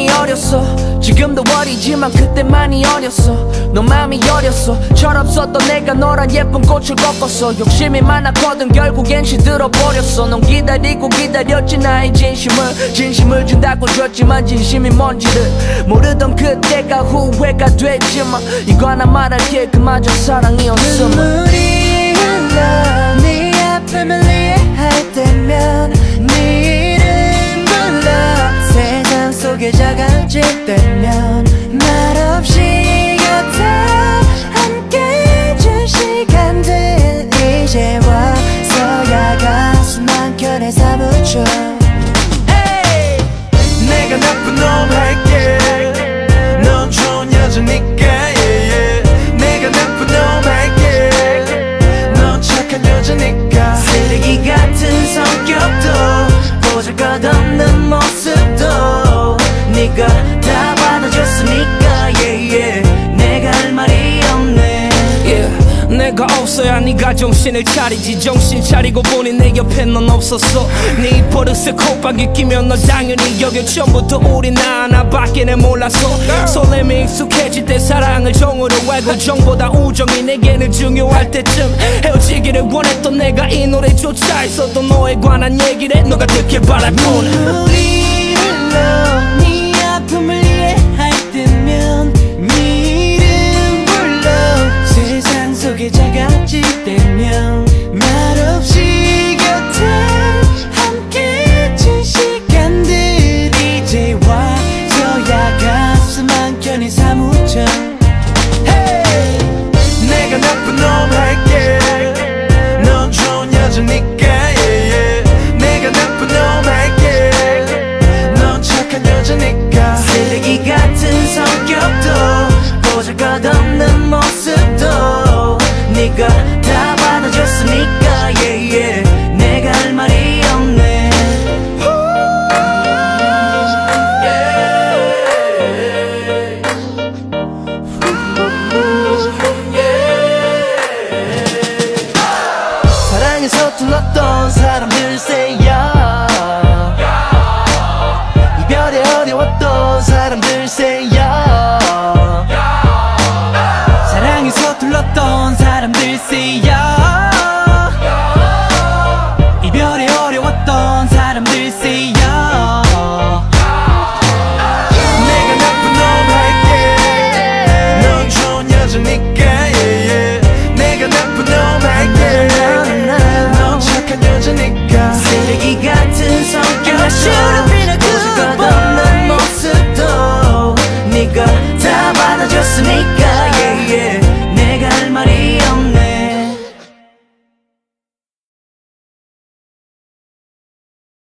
많이 어렸어. 지금도 어리지만 그때 많이 어렸어. 너 마음이 어렸어. 철없었던 내가 너란 예쁜 꽃을 꺾었어. 욕심이 많았거든 결국엔 시들어버렸어. 넌 기다리고 기다렸지 나의 진심을 진심을 준다고 줬지만 진심이 뭔지를 모르던 그때가 후회가 됐지만 이거 하나 말할게. 그마저 사랑이었음을 세상 속에 작아질 때 내가 없어야 네가 정신을 차리지. 정신 차리고 보니 내 옆에 넌 없었어. 네 버릇에 콧방귀 끼면 너 당연히 여겨. 처음부터 우리 나 하나밖에는 몰랐어 설렘이 익숙해질 때 사랑을 정으로 알고 정보다 우정이 내게는 중요할 때쯤 헤어지기를 원했던 내가 이 노래조차 있었던 너에 관한 얘기를 너가 듣길 바랄 뿐. 우리 흘 한켠에 사무쳐 사랑에 서툴렀던 사람들 say yeah 이별에 어려웠던 사람들 say yeah 사랑에 서툴렀던 사람들 say yeah